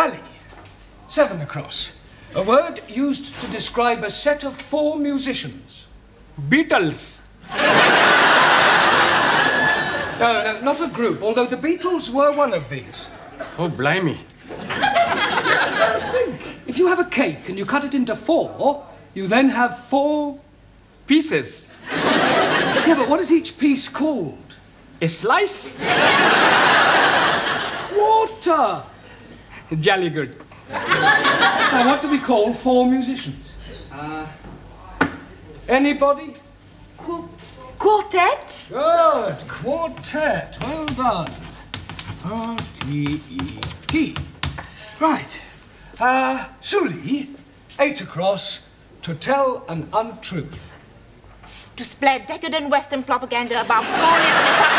Ali, seven across. A word used to describe a set of four musicians. Beatles. No, no, not a group, although the Beatles were one of these. Oh, blimey. If you have a cake and you cut it into four, you then have four. Pieces. Yeah, but what is each piece called? A slice. Water! Jolly good. Now, what do we call four musicians? Uh, anybody? Qu- quartet? Good. Quartet. Well done. R-T-E-T. Right. Uh, Suli, eight across, to tell an untruth. To spread decadent Western propaganda about glorious